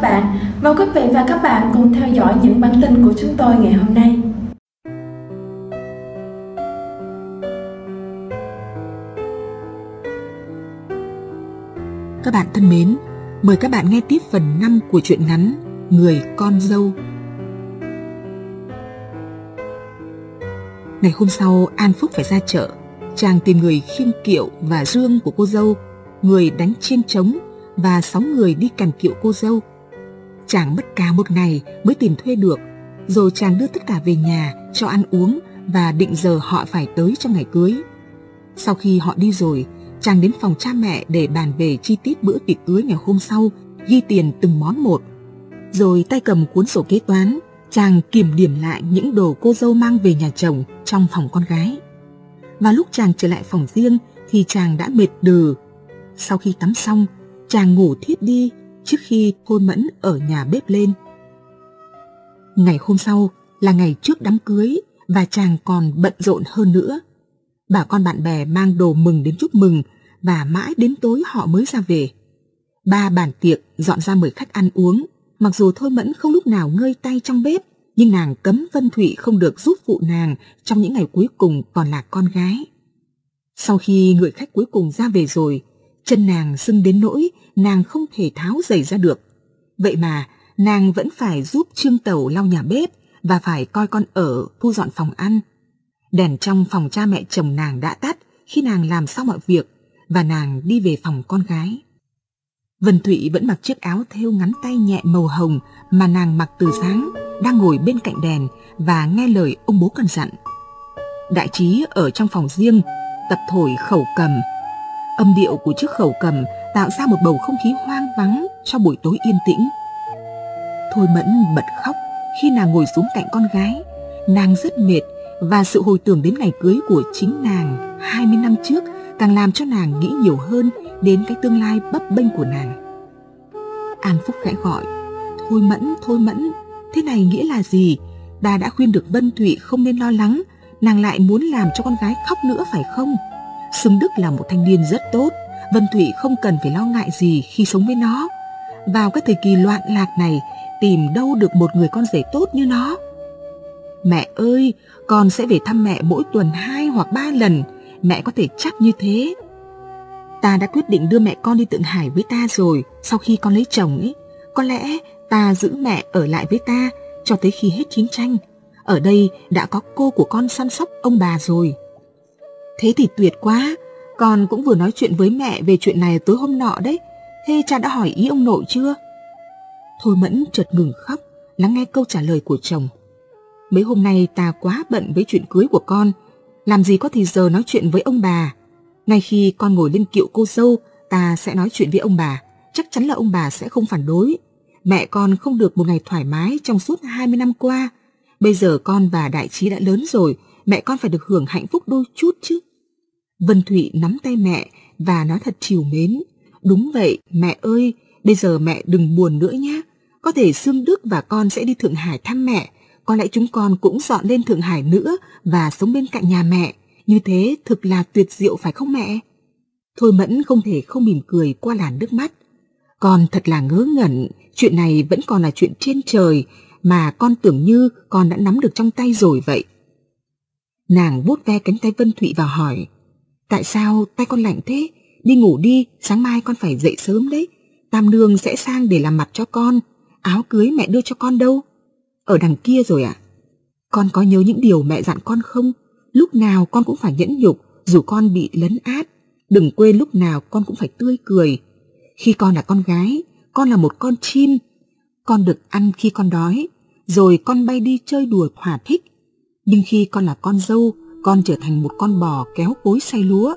các bạn. Mời quý vị và các bạn cùng theo dõi những bản tin của chúng tôi ngày hôm nay. Các bạn thân mến, mời các bạn nghe tiếp phần 5 của truyện ngắn Người con dâu. Ngày hôm sau, An Phúc phải ra chợ. Chàng tìm người khiêng kiệu và dương của cô dâu, người đánh chiên trống và sáu người đi cành kiệu cô dâu. Chàng mất cả một ngày mới tìm thuê được, rồi chàng đưa tất cả về nhà cho ăn uống và định giờ họ phải tới trong ngày cưới. Sau khi họ đi rồi, chàng đến phòng cha mẹ để bàn về chi tiết bữa tiệc cưới ngày hôm sau, ghi tiền từng món một. Rồi tay cầm cuốn sổ kế toán, chàng kiểm điểm lại những đồ cô dâu mang về nhà chồng trong phòng con gái. Và lúc chàng trở lại phòng riêng thì chàng đã mệt đừ. Sau khi tắm xong, chàng ngủ thiếp đi trước khi Thôi Mẫn ở nhà bếp lên. Ngày hôm sau là ngày trước đám cưới và chàng còn bận rộn hơn nữa. Bà con bạn bè mang đồ mừng đến chúc mừng và mãi đến tối họ mới ra về. Ba bàn tiệc dọn ra mời khách ăn uống, mặc dù Thôi Mẫn không lúc nào ngơi tay trong bếp, nhưng nàng cấm Vân Thụy không được giúp phụ nàng trong những ngày cuối cùng còn là con gái. Sau khi người khách cuối cùng ra về rồi, chân nàng sưng đến nỗi nàng không thể tháo giày ra được. Vậy mà nàng vẫn phải giúp Trương Tẩu lau nhà bếp và phải coi con ở thu dọn phòng ăn. Đèn trong phòng cha mẹ chồng nàng đã tắt khi nàng làm xong mọi việc và nàng đi về phòng con gái. Vân Thụy vẫn mặc chiếc áo thêu ngắn tay nhẹ màu hồng mà nàng mặc từ sáng, đang ngồi bên cạnh đèn và nghe lời ông bố cần dặn. Đại trí ở trong phòng riêng, tập thổi khẩu cầm. Âm điệu của chiếc khẩu cầm tạo ra một bầu không khí hoang vắng cho buổi tối yên tĩnh. Thôi Mẫn bật khóc khi nàng ngồi xuống cạnh con gái. Nàng rất mệt và sự hồi tưởng đến ngày cưới của chính nàng 20 năm trước càng làm cho nàng nghĩ nhiều hơn đến cái tương lai bấp bênh của nàng. An Phúc khẽ gọi, Thôi Mẫn, Thôi Mẫn, thế này nghĩa là gì? Ta đã khuyên được Vân Thụy không nên lo lắng, nàng lại muốn làm cho con gái khóc nữa phải không? Sưng Đức là một thanh niên rất tốt, Vân Thụy không cần phải lo ngại gì khi sống với nó. Vào cái thời kỳ loạn lạc này, tìm đâu được một người con rể tốt như nó. Mẹ ơi, con sẽ về thăm mẹ mỗi tuần hai hoặc ba lần, mẹ có thể chắc như thế. Ta đã quyết định đưa mẹ con đi Tượng Hải với ta rồi, sau khi con lấy chồng ấy. Có lẽ ta giữ mẹ ở lại với ta cho tới khi hết chiến tranh. Ở đây đã có cô của con săn sóc ông bà rồi. Thế thì tuyệt quá, con cũng vừa nói chuyện với mẹ về chuyện này tối hôm nọ đấy. Thế cha đã hỏi ý ông nội chưa? Thôi Mẫn chợt ngừng khóc, lắng nghe câu trả lời của chồng. Mấy hôm nay ta quá bận với chuyện cưới của con, làm gì có thì giờ nói chuyện với ông bà. Ngay khi con ngồi lên kiệu cô dâu, ta sẽ nói chuyện với ông bà, chắc chắn là ông bà sẽ không phản đối. Mẹ con không được một ngày thoải mái trong suốt 20 năm qua. Bây giờ con và Đại Trí đã lớn rồi, mẹ con phải được hưởng hạnh phúc đôi chút chứ. Vân Thụy nắm tay mẹ và nói thật chiều mến. Đúng vậy, mẹ ơi, bây giờ mẹ đừng buồn nữa nhé. Có thể Sương Đức và con sẽ đi Thượng Hải thăm mẹ. Có lẽ chúng con cũng dọn lên Thượng Hải nữa và sống bên cạnh nhà mẹ. Như thế thực là tuyệt diệu phải không mẹ? Thôi Mẫn không thể không mỉm cười qua làn nước mắt. Con thật là ngớ ngẩn, chuyện này vẫn còn là chuyện trên trời mà con tưởng như con đã nắm được trong tay rồi vậy. Nàng vuốt ve cánh tay Vân Thụy và hỏi, tại sao tay con lạnh thế? Đi ngủ đi, sáng mai con phải dậy sớm đấy. Tam Nương sẽ sang để làm mặt cho con, áo cưới mẹ đưa cho con đâu? Ở đằng kia rồi ạ. À? Con có nhớ những điều mẹ dặn con không? Lúc nào con cũng phải nhẫn nhục, dù con bị lấn át. Đừng quên lúc nào con cũng phải tươi cười. Khi con là con gái, con là một con chim. Con được ăn khi con đói, rồi con bay đi chơi đùa thỏa thích. Nhưng khi con là con dâu, con trở thành một con bò kéo cối xay lúa.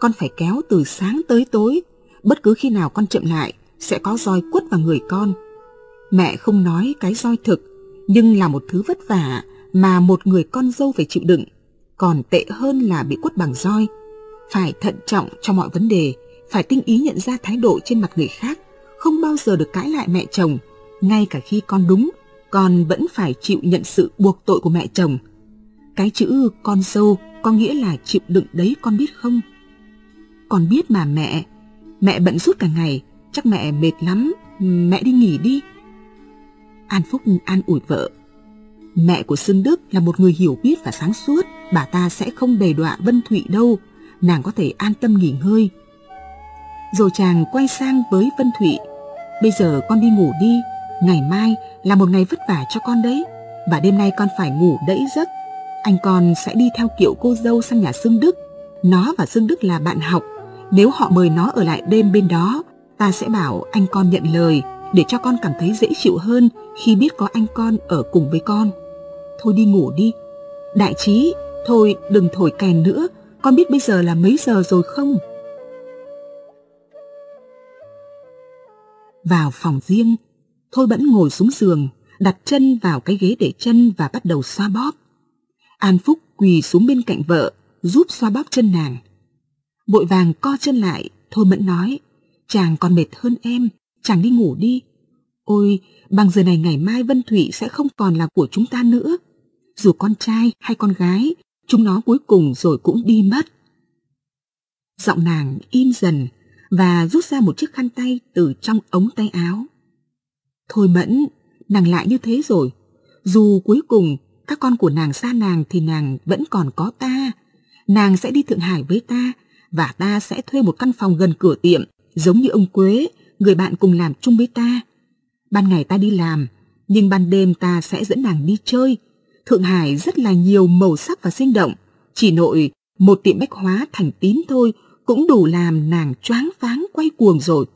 Con phải kéo từ sáng tới tối. Bất cứ khi nào con chậm lại, sẽ có roi quất vào người con. Mẹ không nói cái roi thực, nhưng là một thứ vất vả mà một người con dâu phải chịu đựng. Còn tệ hơn là bị quất bằng roi. Phải thận trọng trong mọi vấn đề, phải tinh ý nhận ra thái độ trên mặt người khác, không bao giờ được cãi lại mẹ chồng, ngay cả khi con đúng, con vẫn phải chịu nhận sự buộc tội của mẹ chồng. Cái chữ con dâu có nghĩa là chịu đựng đấy con biết không? Con biết mà mẹ, mẹ bận suốt cả ngày, chắc mẹ mệt lắm, mẹ đi nghỉ đi. An Phúc an ủi vợ. Mẹ của Xuân Đức là một người hiểu biết và sáng suốt, bà ta sẽ không đầy đọa Vân Thụy đâu, nàng có thể an tâm nghỉ ngơi. Rồi chàng quay sang với Vân Thụy. Bây giờ con đi ngủ đi, ngày mai là một ngày vất vả cho con đấy, và đêm nay con phải ngủ đẫy giấc. Anh con sẽ đi theo kiệu cô dâu sang nhà dương Đức. Nó và dương Đức là bạn học. Nếu họ mời nó ở lại đêm bên đó, ta sẽ bảo anh con nhận lời để cho con cảm thấy dễ chịu hơn khi biết có anh con ở cùng với con. Thôi đi ngủ đi. Đại trí, thôi đừng thổi kèn nữa, con biết bây giờ là mấy giờ rồi không? Vào phòng riêng, Thôi Bẫn ngồi xuống giường, đặt chân vào cái ghế để chân và bắt đầu xoa bóp. An Phúc quỳ xuống bên cạnh vợ, giúp xoa bóp chân nàng. Vội vàng co chân lại, Thôi Mẫn nói, chàng còn mệt hơn em, chàng đi ngủ đi. Ôi, bằng giờ này ngày mai Vân Thủy sẽ không còn là của chúng ta nữa. Dù con trai hay con gái, chúng nó cuối cùng rồi cũng đi mất. Giọng nàng im dần và rút ra một chiếc khăn tay từ trong ống tay áo. Thôi mẫn, nàng lại như thế rồi. Dù cuối cùng các con của nàng xa nàng thì nàng vẫn còn có ta. Nàng sẽ đi Thượng Hải với ta và ta sẽ thuê một căn phòng gần cửa tiệm giống như ông Quế, người bạn cùng làm chung với ta. Ban ngày ta đi làm, nhưng ban đêm ta sẽ dẫn nàng đi chơi. Thượng Hải rất là nhiều màu sắc và sinh động. Chỉ nội một tiệm bách hóa thành tín thôi cũng đủ làm nàng choáng váng quay cuồng rồi.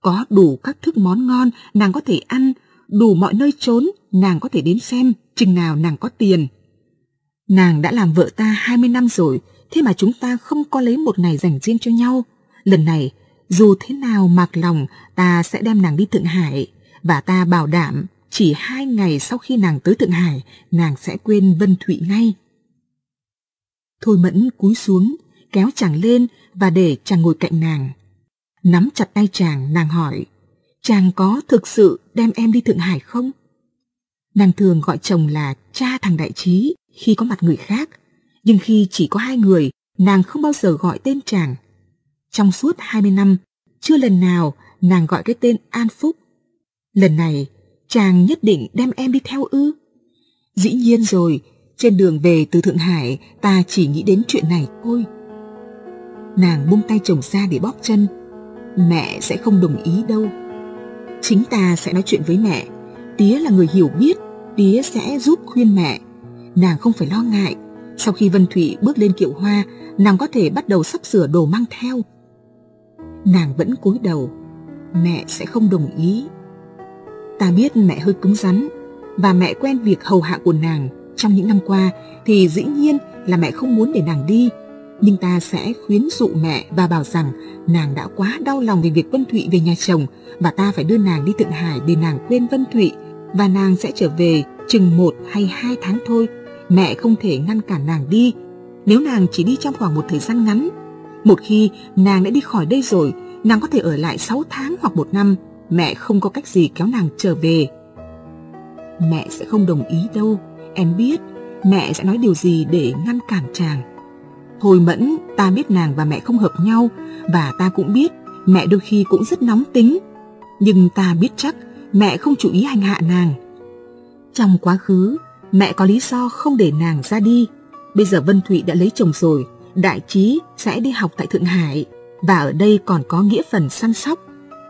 Có đủ các thức món ngon nàng có thể ăn, đủ mọi nơi trốn nàng có thể đến xem chừng nào nàng có tiền. Nàng đã làm vợ ta 20 năm rồi, thế mà chúng ta không có lấy một ngày dành riêng cho nhau. Lần này, dù thế nào mặc lòng, ta sẽ đem nàng đi Thượng Hải, và ta bảo đảm chỉ hai ngày sau khi nàng tới Thượng Hải, nàng sẽ quên Vân Thụy ngay. Thôi mẫn cúi xuống, kéo chàng lên và để chàng ngồi cạnh nàng. Nắm chặt tay chàng, nàng hỏi, chàng có thực sự đem em đi Thượng Hải không? Nàng thường gọi chồng là cha thằng đại trí khi có mặt người khác, nhưng khi chỉ có hai người, nàng không bao giờ gọi tên chàng. Trong suốt 20 năm, chưa lần nào nàng gọi cái tên An Phúc. Lần này, chàng nhất định đem em đi theo ư? Dĩ nhiên rồi, trên đường về từ Thượng Hải, ta chỉ nghĩ đến chuyện này thôi. Nàng buông tay chồng ra để bóp chân. Mẹ sẽ không đồng ý đâu. Chính ta sẽ nói chuyện với mẹ. Tía là người hiểu biết, tía sẽ giúp khuyên mẹ. Nàng không phải lo ngại. Sau khi Vân Thụy bước lên kiệu hoa, nàng có thể bắt đầu sắp sửa đồ mang theo. Nàng vẫn cúi đầu. Mẹ sẽ không đồng ý. Ta biết mẹ hơi cứng rắn, và mẹ quen việc hầu hạ của nàng trong những năm qua thì dĩ nhiên là mẹ không muốn để nàng đi nhưng ta sẽ khuyến dụ mẹ và bảo rằng nàng đã quá đau lòng về việc Vân Thụy về nhà chồng và ta phải đưa nàng đi Thượng Hải để nàng quên Vân Thụy và nàng sẽ trở về chừng một hay hai tháng thôi. Mẹ không thể ngăn cản nàng đi nếu nàng chỉ đi trong khoảng một thời gian ngắn. Một khi nàng đã đi khỏi đây rồi, nàng có thể ở lại 6 tháng hoặc một năm. Mẹ không có cách gì kéo nàng trở về. Mẹ sẽ không đồng ý đâu. Em biết mẹ sẽ nói điều gì để ngăn cản chàng hồi mẫn, ta biết nàng và mẹ không hợp nhau và ta cũng biết mẹ đôi khi cũng rất nóng tính. Nhưng ta biết chắc mẹ không chủ ý hành hạ nàng. Trong quá khứ, mẹ có lý do không để nàng ra đi. Bây giờ Vân Thụy đã lấy chồng rồi, đại trí sẽ đi học tại Thượng Hải và ở đây còn có nghĩa phần săn sóc.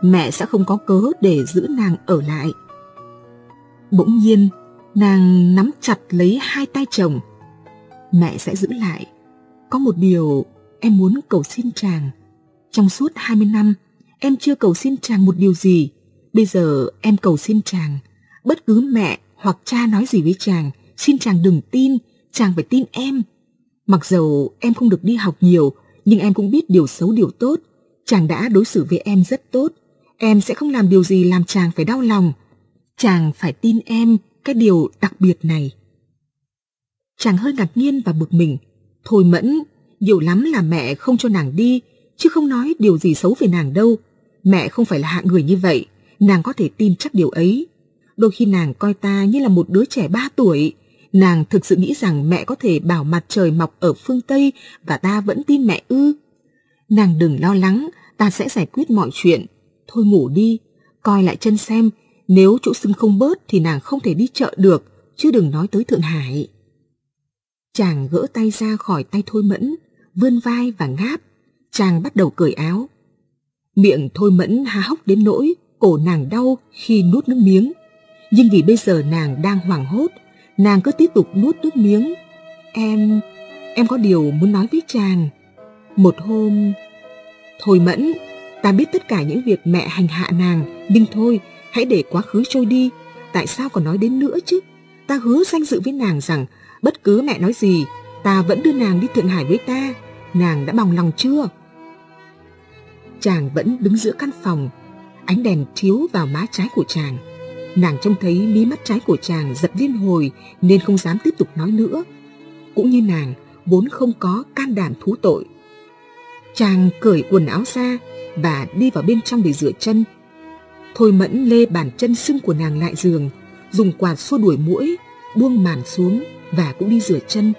Mẹ sẽ không có cớ để giữ nàng ở lại. Bỗng nhiên, nàng nắm chặt lấy hai tay chồng. Mẹ sẽ giữ lại có một điều em muốn cầu xin chàng. Trong suốt 20 năm, em chưa cầu xin chàng một điều gì. Bây giờ em cầu xin chàng. Bất cứ mẹ hoặc cha nói gì với chàng, xin chàng đừng tin, chàng phải tin em. Mặc dầu em không được đi học nhiều, nhưng em cũng biết điều xấu điều tốt. Chàng đã đối xử với em rất tốt. Em sẽ không làm điều gì làm chàng phải đau lòng. Chàng phải tin em cái điều đặc biệt này. Chàng hơi ngạc nhiên và bực mình Thôi mẫn, nhiều lắm là mẹ không cho nàng đi, chứ không nói điều gì xấu về nàng đâu. Mẹ không phải là hạng người như vậy, nàng có thể tin chắc điều ấy. Đôi khi nàng coi ta như là một đứa trẻ ba tuổi, nàng thực sự nghĩ rằng mẹ có thể bảo mặt trời mọc ở phương Tây và ta vẫn tin mẹ ư. Nàng đừng lo lắng, ta sẽ giải quyết mọi chuyện. thôi ngủ đi, coi lại chân xem, nếu chỗ sưng không bớt thì nàng không thể đi chợ được, chứ đừng nói tới Thượng Hải. Chàng gỡ tay ra khỏi tay Thôi Mẫn, vươn vai và ngáp, chàng bắt đầu cởi áo. Miệng Thôi Mẫn há hốc đến nỗi cổ nàng đau khi nuốt nước miếng. Nhưng vì bây giờ nàng đang hoảng hốt, nàng cứ tiếp tục nuốt nước miếng. Em, em có điều muốn nói với chàng. Một hôm... Thôi Mẫn, ta biết tất cả những việc mẹ hành hạ nàng, nhưng thôi, hãy để quá khứ trôi đi. Tại sao còn nói đến nữa chứ? Ta hứa danh dự với nàng rằng, bất cứ mẹ nói gì, ta vẫn đưa nàng đi Thượng Hải với ta. Nàng đã bằng lòng chưa? Chàng vẫn đứng giữa căn phòng, ánh đèn chiếu vào má trái của chàng. Nàng trông thấy mí mắt trái của chàng giật liên hồi nên không dám tiếp tục nói nữa. Cũng như nàng, vốn không có can đảm thú tội. Chàng cởi quần áo ra và đi vào bên trong để rửa chân. Thôi mẫn lê bàn chân sưng của nàng lại giường, dùng quạt xua đuổi mũi, buông màn xuống và cũng đi rửa chân.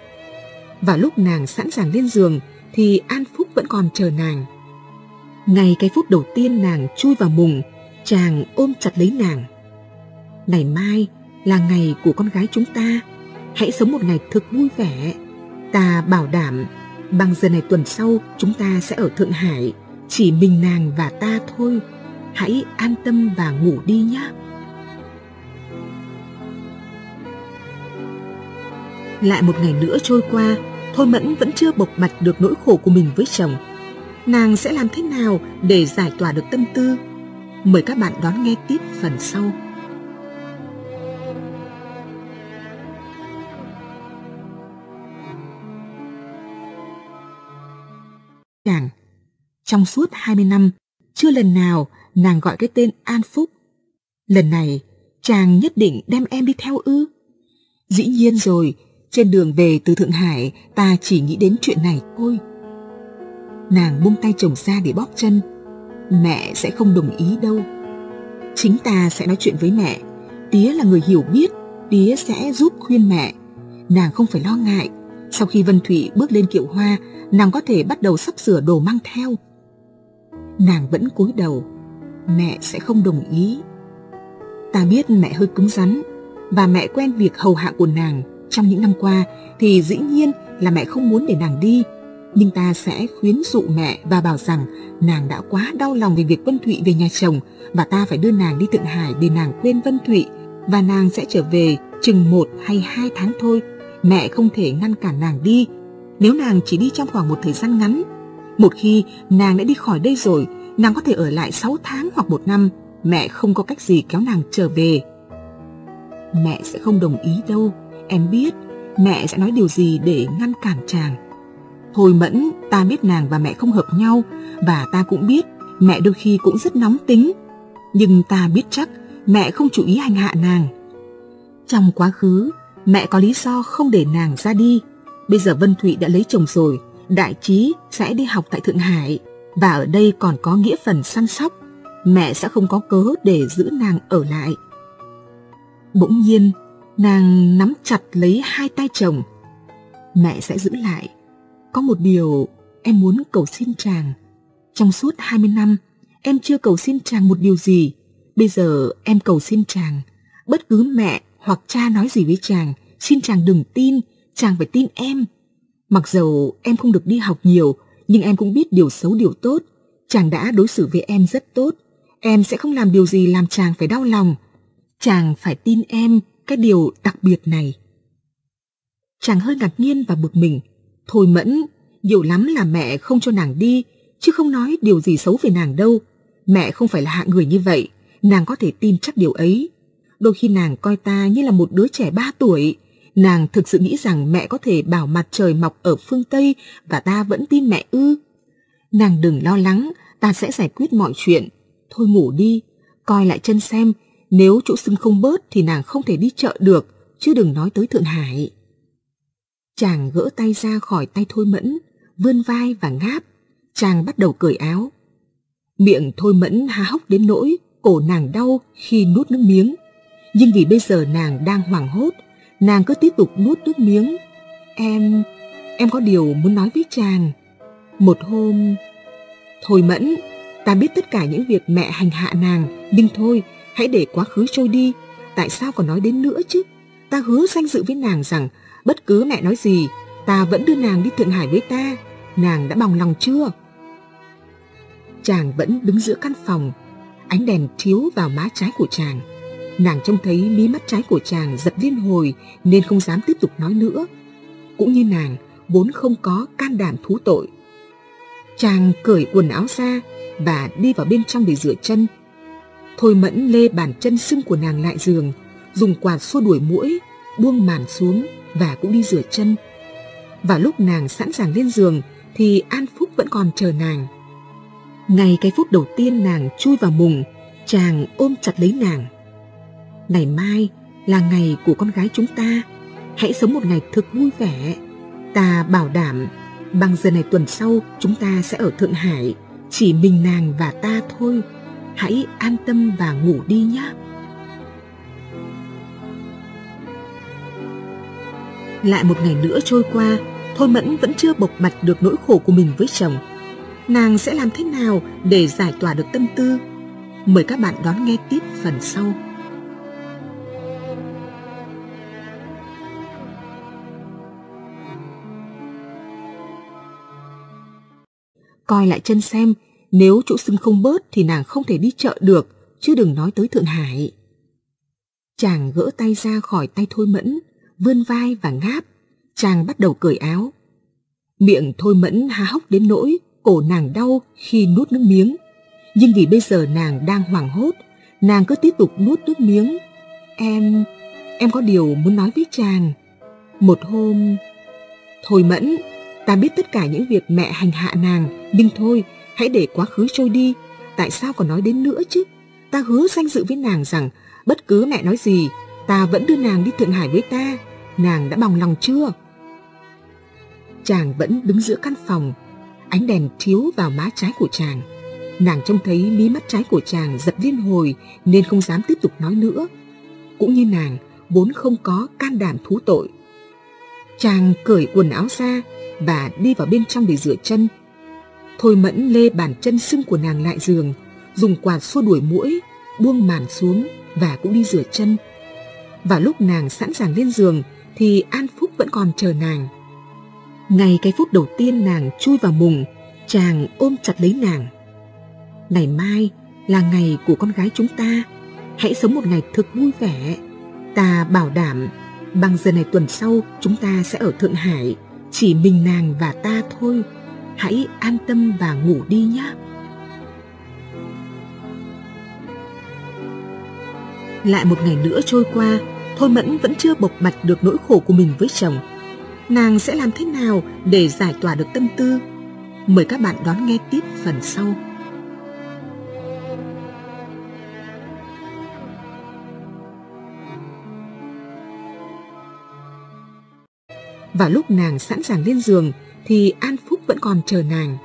Và lúc nàng sẵn sàng lên giường thì An Phúc vẫn còn chờ nàng. Ngay cái phút đầu tiên nàng chui vào mùng, chàng ôm chặt lấy nàng. Ngày mai là ngày của con gái chúng ta, hãy sống một ngày thực vui vẻ. Ta bảo đảm, bằng giờ này tuần sau chúng ta sẽ ở Thượng Hải, chỉ mình nàng và ta thôi. Hãy an tâm và ngủ đi nhé. Lại một ngày nữa trôi qua, Thôi Mẫn vẫn chưa bộc bạch được nỗi khổ của mình với chồng nàng sẽ làm thế nào để giải tỏa được tâm tư? Mời các bạn đón nghe tiếp phần sau. Chàng, trong suốt 20 năm, chưa lần nào nàng gọi cái tên An Phúc. Lần này, chàng nhất định đem em đi theo ư? Dĩ nhiên rồi, trên đường về từ Thượng Hải, ta chỉ nghĩ đến chuyện này thôi. Nàng buông tay chồng ra để bóp chân. Mẹ sẽ không đồng ý đâu. Chính ta sẽ nói chuyện với mẹ. Tía là người hiểu biết Tía sẽ giúp khuyên mẹ. Nàng không phải lo ngại. Sau khi Vân Thủy bước lên kiệu hoa Nàng có thể bắt đầu sắp sửa đồ mang theo. Nàng vẫn cúi đầu. Mẹ sẽ không đồng ý. Ta biết mẹ hơi cứng rắn. Và mẹ quen việc hầu hạ của nàng. Trong những năm qua Thì dĩ nhiên là mẹ không muốn để nàng đi nhưng ta sẽ khuyến dụ mẹ và bảo rằng nàng đã quá đau lòng về việc Vân Thụy về nhà chồng và ta phải đưa nàng đi Thượng Hải để nàng quên Vân Thụy và nàng sẽ trở về chừng một hay hai tháng thôi. Mẹ không thể ngăn cản nàng đi nếu nàng chỉ đi trong khoảng một thời gian ngắn. Một khi nàng đã đi khỏi đây rồi, nàng có thể ở lại 6 tháng hoặc một năm. Mẹ không có cách gì kéo nàng trở về. Mẹ sẽ không đồng ý đâu. Em biết mẹ sẽ nói điều gì để ngăn cản chàng. Hồi mẫn, ta biết nàng và mẹ không hợp nhau và ta cũng biết mẹ đôi khi cũng rất nóng tính. Nhưng ta biết chắc mẹ không chủ ý hành hạ nàng. Trong quá khứ, mẹ có lý do không để nàng ra đi. Bây giờ Vân Thụy đã lấy chồng rồi, Đại Trí sẽ đi học tại Thượng Hải và ở đây còn có nghĩa phần săn sóc. Mẹ sẽ không có cớ để giữ nàng ở lại. Bỗng nhiên, nàng nắm chặt lấy hai tay chồng. Mẹ sẽ giữ lại có một điều em muốn cầu xin chàng. Trong suốt 20 năm, em chưa cầu xin chàng một điều gì. Bây giờ em cầu xin chàng. Bất cứ mẹ hoặc cha nói gì với chàng, xin chàng đừng tin, chàng phải tin em. Mặc dầu em không được đi học nhiều, nhưng em cũng biết điều xấu điều tốt. Chàng đã đối xử với em rất tốt. Em sẽ không làm điều gì làm chàng phải đau lòng. Chàng phải tin em cái điều đặc biệt này. Chàng hơi ngạc nhiên và bực mình Thôi mẫn, nhiều lắm là mẹ không cho nàng đi, chứ không nói điều gì xấu về nàng đâu. Mẹ không phải là hạng người như vậy, nàng có thể tin chắc điều ấy. Đôi khi nàng coi ta như là một đứa trẻ ba tuổi, nàng thực sự nghĩ rằng mẹ có thể bảo mặt trời mọc ở phương Tây và ta vẫn tin mẹ ư. Nàng đừng lo lắng, ta sẽ giải quyết mọi chuyện. Thôi ngủ đi, coi lại chân xem, nếu chỗ sưng không bớt thì nàng không thể đi chợ được, chứ đừng nói tới Thượng Hải. Chàng gỡ tay ra khỏi tay Thôi Mẫn, vươn vai và ngáp. Chàng bắt đầu cởi áo. Miệng Thôi Mẫn há hốc đến nỗi cổ nàng đau khi nuốt nước miếng. Nhưng vì bây giờ nàng đang hoảng hốt, nàng cứ tiếp tục nuốt nước miếng. Em, em có điều muốn nói với chàng. Một hôm... Thôi Mẫn, Ta biết tất cả những việc mẹ hành hạ nàng, nhưng thôi, hãy để quá khứ trôi đi. Tại sao còn nói đến nữa chứ? Ta hứa danh dự với nàng rằng, bất cứ mẹ nói gì, ta vẫn đưa nàng đi Thượng Hải với ta. Nàng đã bằng lòng chưa? Chàng vẫn đứng giữa căn phòng, ánh đèn chiếu vào má trái của chàng. Nàng trông thấy mí mắt trái của chàng giật liên hồi nên không dám tiếp tục nói nữa. Cũng như nàng, vốn không có can đảm thú tội. Chàng cởi quần áo ra và đi vào bên trong để rửa chân. Thôi mẫn lê bàn chân sưng của nàng lại giường, dùng quạt xua đuổi mũi, buông màn xuống và cũng đi rửa chân. Và lúc nàng sẵn sàng lên giường thì An Phúc vẫn còn chờ nàng. Ngay cái phút đầu tiên nàng chui vào mùng, chàng ôm chặt lấy nàng. Ngày mai là ngày của con gái chúng ta, hãy sống một ngày thực vui vẻ. Ta bảo đảm bằng giờ này tuần sau chúng ta sẽ ở Thượng Hải, chỉ mình nàng và ta thôi. Hãy an tâm và ngủ đi nhé. Lại một ngày nữa trôi qua, Thôi Mẫn vẫn chưa bộc bạch được nỗi khổ của mình với chồng. Nàng sẽ làm thế nào để giải tỏa được tâm tư? Mời các bạn đón nghe tiếp phần sau. Coi lại chân xem, nếu chỗ sưng không bớt thì nàng không thể đi chợ được, chứ đừng nói tới Thượng Hải. Chàng gỡ tay ra khỏi tay Thôi Mẫn, vươn vai và ngáp. Chàng bắt đầu cởi áo. Miệng Thôi Mẫn há hốc đến nỗi cổ nàng đau khi nuốt nước miếng. Nhưng vì bây giờ nàng đang hoảng hốt, nàng cứ tiếp tục nuốt nước miếng. Em, em có điều muốn nói với chàng. Một hôm... Thôi Mẫn, ta biết tất cả những việc mẹ hành hạ nàng, nhưng thôi, hãy để quá khứ trôi đi. Tại sao còn nói đến nữa chứ? Ta hứa danh dự với nàng rằng, bất cứ mẹ nói gì, ta vẫn đưa nàng đi Thượng Hải với ta. Nàng đã bằng lòng chưa? Chàng vẫn đứng giữa căn phòng, ánh đèn chiếu vào má trái của chàng. Nàng trông thấy mí mắt trái của chàng giật liên hồi nên không dám tiếp tục nói nữa. Cũng như nàng, vốn không có can đảm thú tội. Chàng cởi quần áo ra và đi vào bên trong để rửa chân. Thôi mẫn lê bàn chân sưng của nàng lại giường, dùng quạt xua đuổi mũi, buông màn xuống và cũng đi rửa chân. Và lúc nàng sẵn sàng lên giường thì An Phúc vẫn còn chờ nàng. Ngay cái phút đầu tiên nàng chui vào mùng, chàng ôm chặt lấy nàng. Ngày mai là ngày của con gái chúng ta, hãy sống một ngày thực vui vẻ. Ta bảo đảm bằng giờ này tuần sau chúng ta sẽ ở Thượng Hải, chỉ mình nàng và ta thôi. Hãy an tâm và ngủ đi nhé. Lại một ngày nữa trôi qua, Thôi Mẫn vẫn chưa bộc bạch được nỗi khổ của mình với chồng. Nàng sẽ làm thế nào để giải tỏa được tâm tư? Mời các bạn đón nghe tiếp phần sau. Và lúc nàng sẵn sàng lên giường thì An Phúc vẫn còn chờ nàng.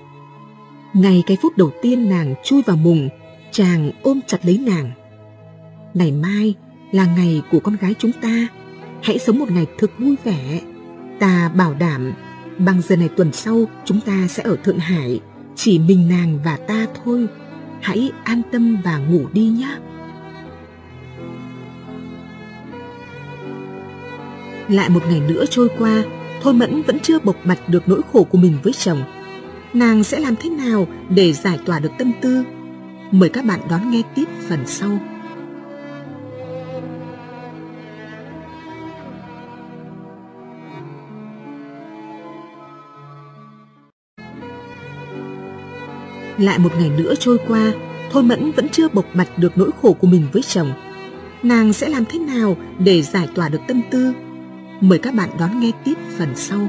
Ngay cái phút đầu tiên nàng chui vào mùng, chàng ôm chặt lấy nàng. Ngày mai là ngày của con gái chúng ta. Hãy sống một ngày thực vui vẻ. Ta bảo đảm bằng giờ này tuần sau chúng ta sẽ ở Thượng Hải, chỉ mình nàng và ta thôi. Hãy an tâm và ngủ đi nhé. Lại một ngày nữa trôi qua, Thôi Mẫn vẫn chưa bộc bạch được nỗi khổ của mình với chồng. Nàng sẽ làm thế nào để giải tỏa được tâm tư? Mời các bạn đón nghe tiếp phần sau. Lại một ngày nữa trôi qua, Thôi Mẫn vẫn chưa bộc bạch được nỗi khổ của mình với chồng. Nàng sẽ làm thế nào để giải tỏa được tâm tư? Mời các bạn đón nghe tiếp phần sau.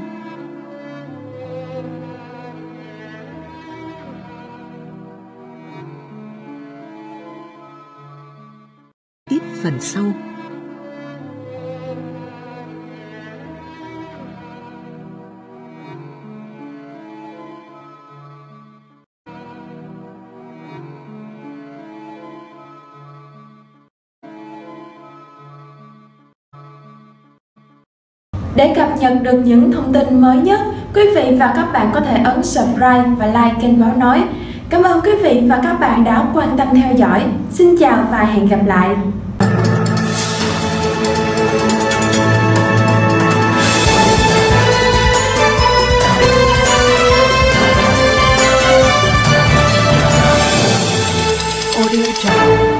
Tiếp phần sau. Để cập nhật được những thông tin mới nhất, quý vị và các bạn có thể ấn subscribe và like kênh Báo Nói. Cảm ơn quý vị và các bạn đã quan tâm theo dõi. Xin chào và hẹn gặp lại! Audio Jungle.